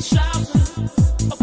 shower.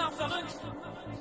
doch verrückt.